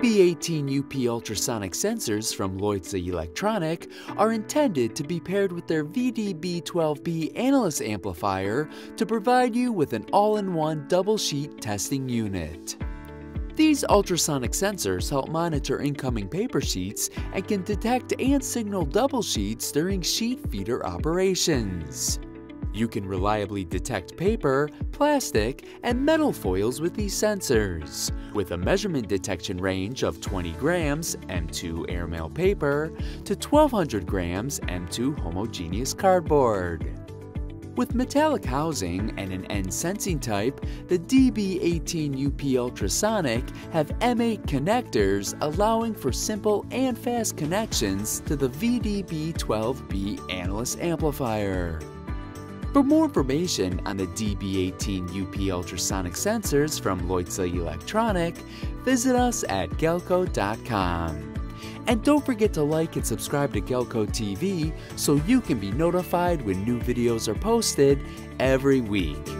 DB18 UP ultrasonic sensors from Leuze Electronic are intended to be paired with their VDB12B analysis amplifier to provide you with an all-in-one double sheet testing unit. These ultrasonic sensors help monitor incoming paper sheets and can detect and signal double sheets during sheet feeder operations. You can reliably detect paper, plastic, and metal foils with these sensors, with a measurement detection range of 20 grams M2 airmail paper to 1200 grams M2 homogeneous cardboard. With metallic housing and an end sensing type, the DB18UP Ultrasonic have M8 connectors allowing for simple and fast connections to the VDB12B analysis amplifier. For more information on the DB18 UP ultrasonic sensors from Leuze Electronic, visit us at galco.com. And don't forget to like and subscribe to Galco TV so you can be notified when new videos are posted every week.